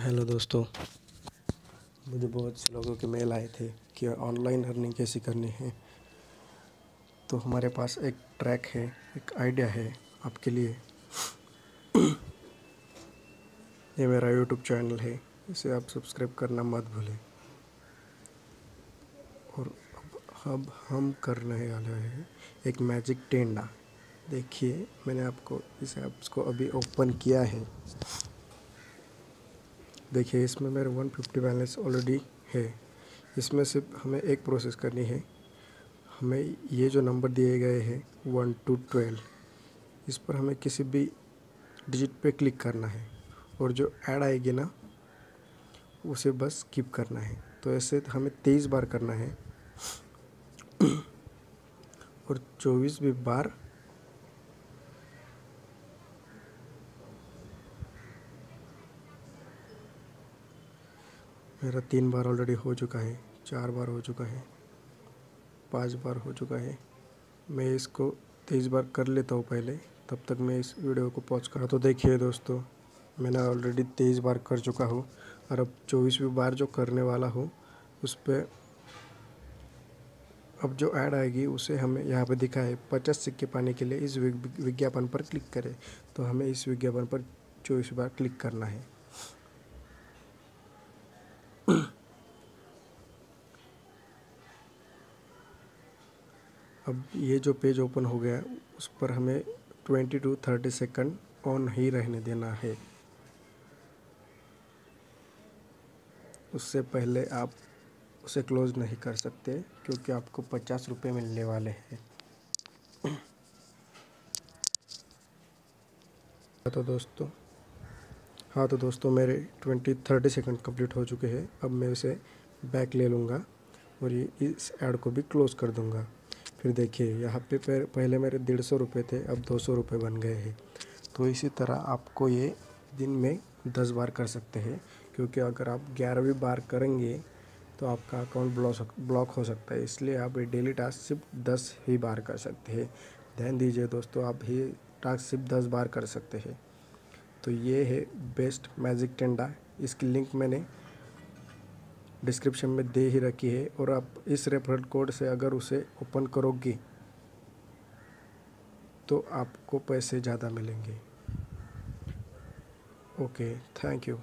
Hello दोस्तों। मुझे बहुत से लोगों के मेल आए थे कि ऑनलाइन अर्निंग कैसे करनी है। तो हमारे पास एक ट्रैक है, एक आइडिया है आपके लिए। ये मेरा यूट्यूब चैनल है, इसे आप सब्सक्राइब करना मत भूलें। और अब हम करने वाले हैं एक मैजिक टेंडा देखिए, मैंने आपको, इस ऐप्स को अभी ओपन किया है। देखिए, इसमें मेरे 150 बैलेंस ऑलरेडी है। इसमें सिर्फ़ हमें एक प्रोसेस करनी है। हमें ये जो नंबर दिए गए हैं, वन टू ट्वेल्व, इस पर हमें किसी भी डिजिट पे क्लिक करना है। और जो ऐड आएगी ना, उसे बस स्किप करना है। तो ऐसे हमें तेईस बार करना है। और चौबीस भी बार मेरा तीन बार ऑलरेडी हो चुका है, चार बार हो चुका है, पाँच बार हो चुका है। मैं इसको तेईस बार कर लेता हूँ पहले, तब तक मैं इस वीडियो को पॉज करा। तो देखिए दोस्तों, मैंने ऑलरेडी तेईस बार कर चुका हूँ, और अब चौबीसवीं बार जो करने वाला हूँ, उस पर अब जो ऐड आएगी, उसे हमें यहाँ पे दिखा है। पचास सिक्के पाने के लिए इस विज्ञापन पर क्लिक करें। तो हमें इस विज्ञापन पर चौबीस बार क्लिक करना है। अब ये जो पेज ओपन हो गया, उस पर हमें twenty two thirty second on ही रहने देना है। उससे पहले आप उसे क्लोज़ नहीं कर सकते, क्योंकि आपको पचास रुपये मिलने वाले हैं। तो दोस्तों हाँ तो दोस्तों, मेरे ट्वेंटी थर्टी सेकंड कंप्लीट हो चुके हैं। अब मैं उसे बैक ले लूँगा और ये इस ऐड को भी क्लोज़ कर दूँगा। फिर देखिए, यहाँ पे पहले मेरे डेढ़ सौ रुपये थे, अब दो सौ रुपये बन गए हैं। तो इसी तरह आपको ये दिन में दस बार कर सकते हैं, क्योंकि अगर आप ग्यारहवीं बार करेंगे तो आपका अकाउंट ब्लॉक ब्लॉक हो सकता है। इसलिए आप ये डेली टास्क सिर्फ़ दस ही बार कर सकते हैं। ध्यान दीजिए दोस्तों, आप ही टास्क सिर्फ़ दस बार कर सकते हैं। तो ये है बेस्ट मैजिक टेंडा। इसकी लिंक मैंने डिस्क्रिप्शन में दे ही रखी है और आप इस रेफरल कोड से अगर उसे ओपन करोगे तो आपको पैसे ज़्यादा मिलेंगे। Okay thank you